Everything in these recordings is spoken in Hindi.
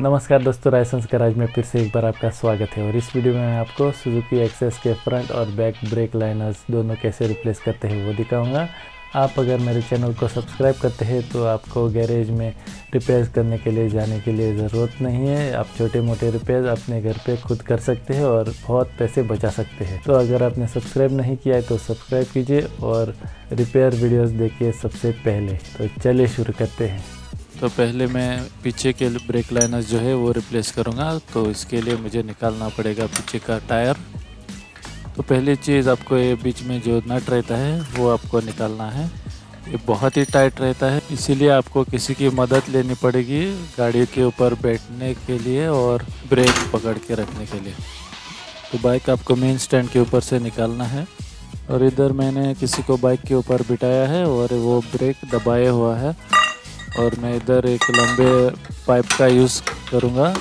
नमस्कार दोस्तों रायसंस गराज में फिर से एक बार आपका स्वागत है। और इस वीडियो में मैं आपको सुजुकी एक्सेस के फ्रंट और बैक ब्रेक लाइनर्स दोनों कैसे रिप्लेस करते हैं वो दिखाऊँगा। आप अगर मेरे चैनल को सब्सक्राइब करते हैं तो आपको गैरेज में रिपेयर करने के लिए जाने के लिए ज़रूरत नहीं है। आप छोटे मोटे रिपेयर अपने घर पे खुद कर सकते हैं और बहुत पैसे बचा सकते हैं। तो अगर आपने सब्सक्राइब नहीं किया है तो सब्सक्राइब कीजिए और रिपेयर वीडियोस देखिए सबसे पहले। तो चलिए शुरू करते हैं। तो पहले मैं पीछे के ब्रेक लाइनर्स जो है वो रिप्लेस करूँगा तो इसके लिए मुझे निकालना पड़ेगा पीछे का टायर तो पहली चीज़ आपको ये बीच में जो नट रहता है, वो आपको निकालना है। ये बहुत ही टाइट रहता है, इसीलिए आपको किसी की मदद लेनी पड़ेगी गाड़ी के ऊपर बैठने के लिए और ब्रेक पकड़ के रखने के लिए। तो बाइक आपको मेन स्टैंड के ऊपर से निकालना है और इधर मैंने किसी को बाइक के ऊपर बिठाया है और वो ब्रेक दबाया हुआ है। और मैं इधर एक लंबे पाइप का यूज़ करूँगा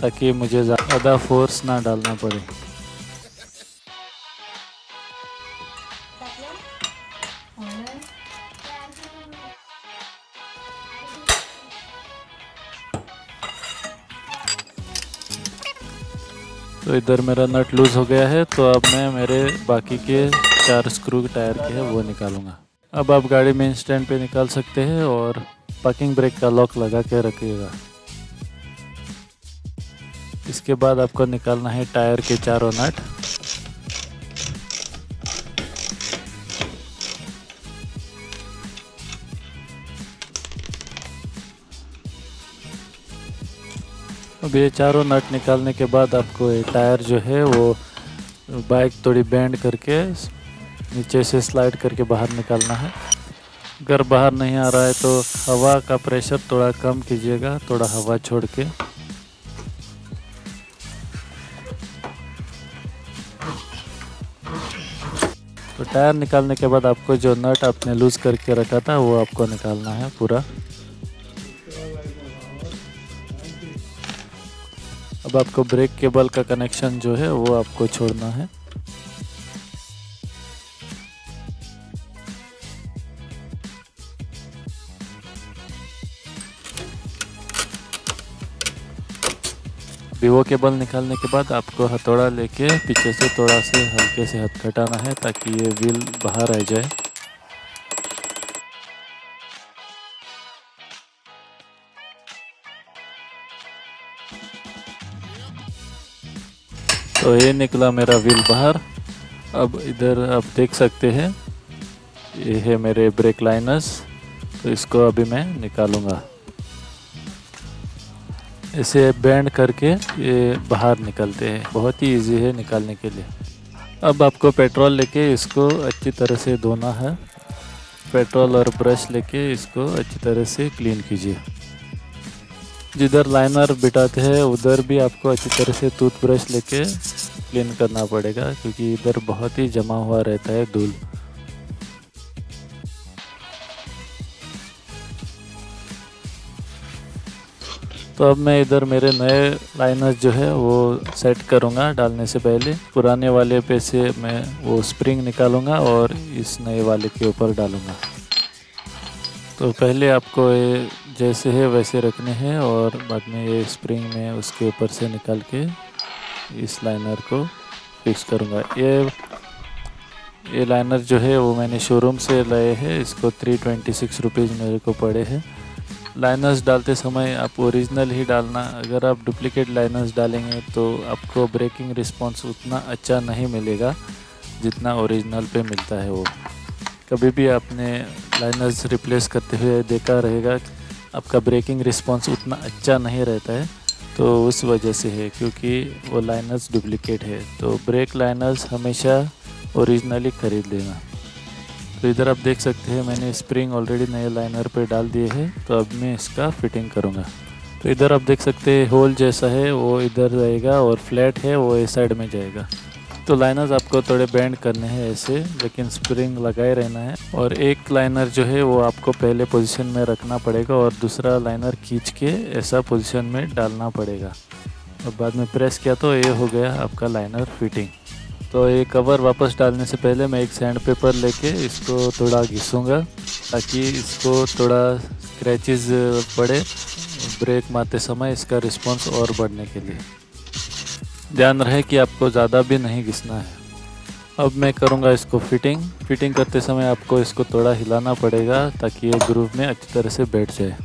ताकि मुझे ज़्यादा फोर्स ना डालना पड़े। तो इधर मेरा नट लूज़ हो गया है तो अब मैं मेरे बाकी के चार स्क्रू टायर के हैं वो निकालूँगा। अब आप गाड़ी में स्टैंड पे निकाल सकते हैं और पार्किंग ब्रेक का लॉक लगा के रखिएगा। इसके बाद आपको निकालना है टायर के चारों नट। अब ये चारों नट निकालने के बाद आपको ये टायर जो है वो बाइक थोड़ी बैंड करके नीचे से स्लाइड करके बाहर निकालना है। अगर बाहर नहीं आ रहा है तो हवा का प्रेशर थोड़ा कम कीजिएगा, थोड़ा हवा छोड़ के। तो टायर निकालने के बाद आपको जो नट आपने लूज़ करके रखा था, वो आपको निकालना है पूरा। अब आपको ब्रेक केबल का कनेक्शन जो है, वो आपको छोड़ना है। वीवो केबल निकालने के बाद आपको हथौड़ा लेके पीछे से थोड़ा से हल्के से हथखटाना है ताकि ये व्हील बाहर आ जाए। तो ये निकला मेरा व्हील बाहर। अब इधर आप देख सकते हैं, ये है मेरे ब्रेक लाइनर्स तो इसको अभी मैं निकालूँगा। इसे बैंड करके ये बाहर निकलते हैं। बहुत ही इजी है निकालने के लिए। अब आपको पेट्रोल लेके इसको अच्छी तरह से धोना है। पेट्रोल और ब्रश लेके इसको अच्छी तरह से क्लीन कीजिए। जिधर लाइनर बिठाते हैं, उधर भी आपको अच्छी तरह से टूथब्रश लेके क्लीन करना पड़ेगा, क्योंकि इधर बहुत ही जमा हुआ रहता है धूल। तो अब मैं इधर मेरे नए लाइनर्स जो है वो सेट करूँगा डालने से पहले। पुराने वाले पे से मैं वो स्प्रिंग निकालूँगा और इस नए वाले के ऊपर डालूँगा। तो पहले आपको ये जैसे है वैसे रखने हैं और बाद में ये स्प्रिंग में उसके ऊपर से निकाल के इस लाइनर को फिक्स करूँगा। ये ये लाइनर जो है वो मैंने शोरूम से लाए हैं। इसको थ्री ट्वेंटी सिक्स रुपीज़ मेरे को पड़े हैं। लाइनर्स डालते समय आप ओरिजिनल ही डालना। अगर आप डुप्लीकेट लाइनर्स डालेंगे तो आपको ब्रेकिंग रिस्पांस उतना अच्छा नहीं मिलेगा जितना ओरिजिनल पे मिलता है वो। कभी भी आपने लाइनर्स रिप्लेस करते हुए देखा रहेगा, आपका ब्रेकिंग रिस्पांस उतना अच्छा नहीं रहता है। तो उस वजह से है, क्योंकि वो लाइनर्स डुप्लीकेट है। तो ब्रेक लाइनर्स हमेशा ओरिजिनली ख़रीद लेना। तो इधर आप देख सकते हैं, मैंने स्प्रिंग ऑलरेडी नए लाइनर पे डाल दिए हैं तो अब मैं इसका फिटिंग करूँगा। तो इधर आप देख सकते हैं होल जैसा है, वो इधर रहेगा और फ्लैट है, वो इस साइड में जाएगा। तो लाइनर्स आपको थोड़े बैंड करने हैं ऐसे, लेकिन स्प्रिंग लगाए रहना है। और एक लाइनर जो है, वो आपको पहले पोजीशन में रखना पड़ेगा और दूसरा लाइनर खींच के ऐसा पोजीशन में डालना पड़ेगा। और बाद में प्रेस किया तो ये हो गया आपका लाइनर फिटिंग तो ये कवर वापस डालने से पहले मैं एक सैंड पेपर लेके इसको थोड़ा घिसूँगा, ताकि इसको थोड़ा स्क्रैचेस पड़े ब्रेक मारते समय इसका रिस्पॉन्स और बढ़ने के लिए। ध्यान रहे कि आपको ज़्यादा भी नहीं घिसना है। अब मैं करूँगा इसको फिटिंग फिटिंग करते समय आपको इसको थोड़ा हिलाना पड़ेगा, ताकि ये ग्रूव में अच्छी तरह से बैठ जाए।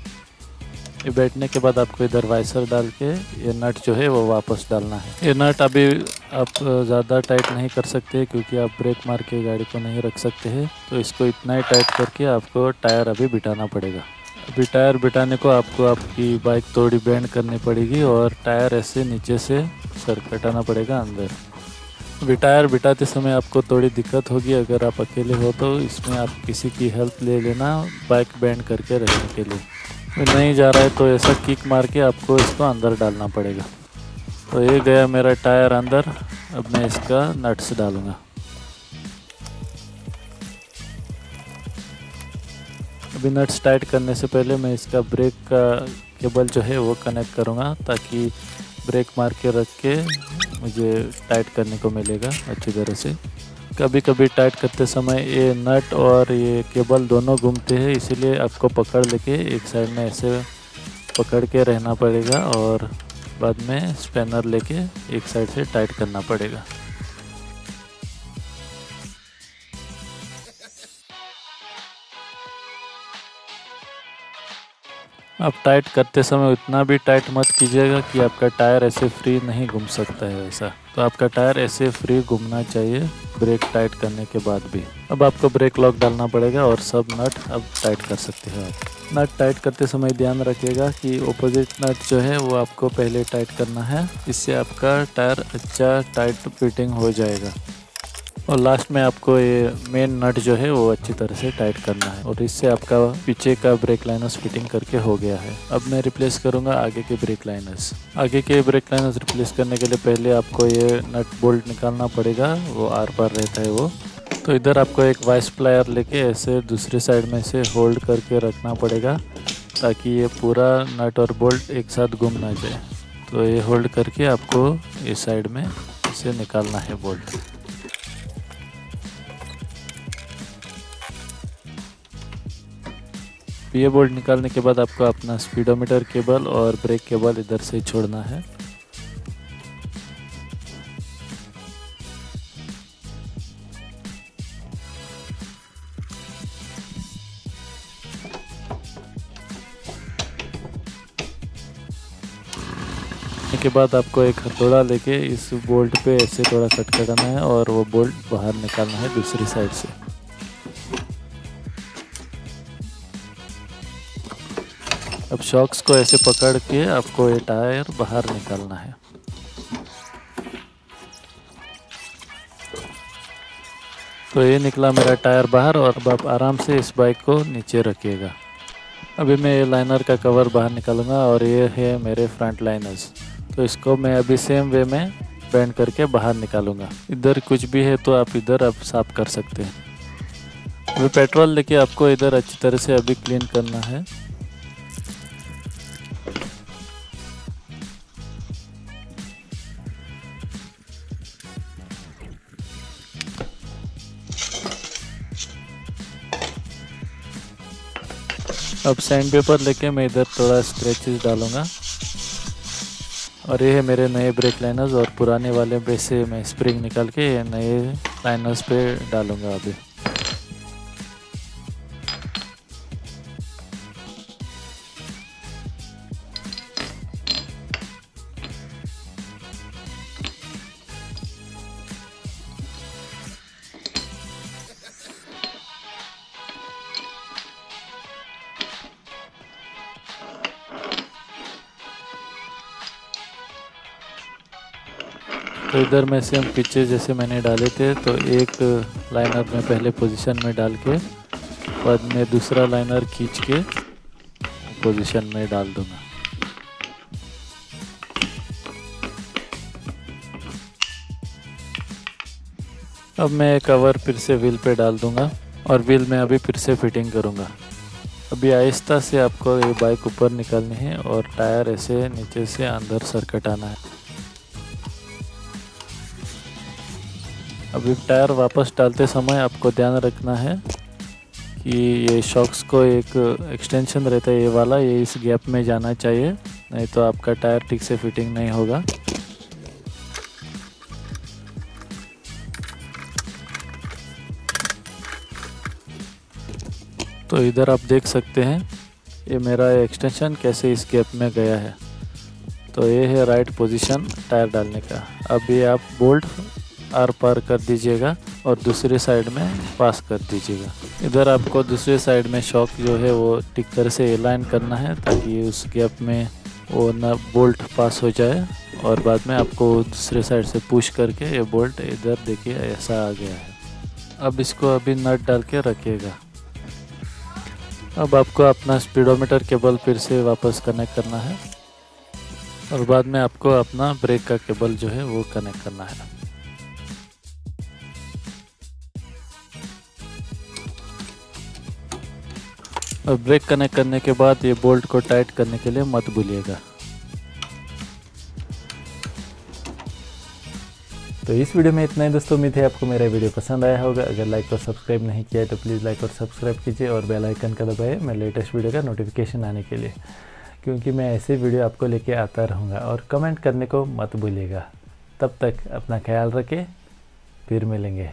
बैठने के बाद आपको इधर वाइसर डाल के ये नट जो है वो वापस डालना है। ये नट अभी आप ज़्यादा टाइट नहीं कर सकते क्योंकि आप ब्रेक मार के गाड़ी को नहीं रख सकते हैं। तो इसको इतना ही टाइट करके आपको टायर अभी बिठाना पड़ेगा। अभी टायर बिठाने को आपको आपकी बाइक थोड़ी बैंड करनी पड़ेगी और टायर ऐसे नीचे से सर कटाना पड़ेगा अंदर। अभी टायर बिठाते समय आपको थोड़ी दिक्कत होगी अगर आप अकेले हो तो इसमें आप किसी की हेल्प ले लेना बाइक बैंड करके रखने के लिए। नहीं जा रहा है तो ऐसा किक मार के आपको इसको अंदर डालना पड़ेगा। तो ये गया मेरा टायर अंदर, अब मैं इसका नट्स डालूँगा। अभी नट्स टाइट करने से पहले मैं इसका ब्रेक का केबल जो है वो कनेक्ट करूँगा, ताकि ब्रेक मार के रख के मुझे टाइट करने को मिलेगा अच्छी तरह से। कभी कभी टाइट करते समय ये नट और ये केबल दोनों घूमते हैं, इसीलिए आपको पकड़ लेके एक साइड में ऐसे पकड़ के रहना पड़ेगा और बाद में स्पैनर लेके एक साइड से टाइट करना पड़ेगा। आप टाइट करते समय उतना भी टाइट मत कीजिएगा कि आपका टायर ऐसे फ्री नहीं घूम सकता है ऐसा तो आपका टायर ऐसे फ्री घूमना चाहिए, ब्रेक टाइट करने के बाद भी। अब आपको ब्रेक लॉक डालना पड़ेगा और सब नट अब टाइट कर सकते हैं आप। नट टाइट करते समय ध्यान रखिएगा कि ओपोजिट नट जो है वो आपको पहले टाइट करना है। इससे आपका टायर अच्छा टाइट फिटिंग हो जाएगा। और लास्ट में आपको ये मेन नट जो है वो अच्छी तरह से टाइट करना है। और इससे आपका पीछे का ब्रेक लाइनर्स फिटिंग करके हो गया है। अब मैं रिप्लेस करूँगा आगे के ब्रेक लाइनर्स आगे के ब्रेक लाइनर्स रिप्लेस करने के लिए पहले आपको ये नट बोल्ट निकालना पड़ेगा। वो आर पार रहता है वो। तो इधर आपको एक वाइस प्लायर लेके ऐसे दूसरे साइड में से होल्ड करके रखना पड़ेगा। ताकि ये पूरा नट और बोल्ट एक साथ घूम ना जाए। तो ये होल्ड करके आपको इस साइड में इसे निकालना है बोल्ट ये बोल्ट निकालने के बाद आपको अपना स्पीडोमीटर केबल और ब्रेक केबल इधर से छोड़ना है। के बाद आपको एक हथौड़ा लेके इस बोल्ट पे ऐसे थोड़ा कट करना है और वो बोल्ट बाहर निकालना है दूसरी साइड से। अब शॉक्स को ऐसे पकड़ के आपको ये टायर बाहर निकालना है। तो ये निकला मेरा टायर बाहर और अब आप आराम से इस बाइक को नीचे रखिएगा। अभी मैं ये लाइनर का कवर बाहर निकालूँगा और ये है मेरे फ्रंट लाइनर्स तो इसको मैं अभी सेम वे में बैंड करके बाहर निकालूँगा। इधर कुछ भी है तो आप इधर अब साफ़ कर सकते हैं। अभी पेट्रोल लेके आपको इधर अच्छी तरह से अभी क्लीन करना है। अब सैंड पेपर लेके मैं इधर थोड़ा स्क्रैचेस डालूँगा। और ये है मेरे नए ब्रेक लाइनर्स और पुराने वाले पे से मैं स्प्रिंग निकाल के नए लाइनर्स पे डालूँगा अभी। तो इधर में से हम पीछे जैसे मैंने डाले थे तो एक लाइनर में पहले पोजीशन में डाल के, बाद में दूसरा लाइनर खींच के पोजीशन में डाल दूँगा। अब मैं कवर फिर से व्हील पे डाल दूँगा और व्हील में अभी फिर से फिटिंग करूँगा। अभी आहिस्ता से आपको ये बाइक ऊपर निकालनी है और टायर ऐसे नीचे से अंदर सर्कट आना है। अभी टायर वापस डालते समय आपको ध्यान रखना है कि ये शॉक्स को एक एक्सटेंशन रहता है, ये वाला, ये इस गैप में जाना चाहिए, नहीं तो आपका टायर ठीक से फिटिंग नहीं होगा। तो इधर आप देख सकते हैं, ये मेरा एक्सटेंशन कैसे इस गैप में गया है। तो ये है राइट पोजीशन टायर डालने का। अब ये आप बोल्ट आर पार कर दीजिएगा और दूसरे साइड में पास कर दीजिएगा। इधर आपको दूसरे साइड में शॉक जो है वो टिक्कर से अलाइन करना है ताकि उस गैप में वो न बोल्ट पास हो जाए और बाद में आपको दूसरे साइड से पुश करके ये बोल्ट इधर देखिए ऐसा आ गया है। अब इसको अभी नट डाल के रखिएगा। अब आपको अपना स्पीडोमीटर केबल फिर से वापस कनेक्ट करना है और बाद में आपको अपना ब्रेक का केबल जो है वो कनेक्ट करना है। और ब्रेक कनेक्ट करने के बाद ये बोल्ट को टाइट करने के लिए मत भूलिएगा। तो इस वीडियो में इतना ही दोस्तों, उम्मीद है आपको मेरा वीडियो पसंद आया होगा। अगर लाइक और सब्सक्राइब नहीं किया है तो प्लीज़ लाइक और सब्सक्राइब कीजिए और बेल आइकन का दबाइए मैं लेटेस्ट वीडियो का नोटिफिकेशन आने के लिए। क्योंकि मैं ऐसे वीडियो आपको लेके आता रहूँगा और कमेंट करने को मत भूलिएगा। तब तक अपना ख्याल रखें, फिर मिलेंगे।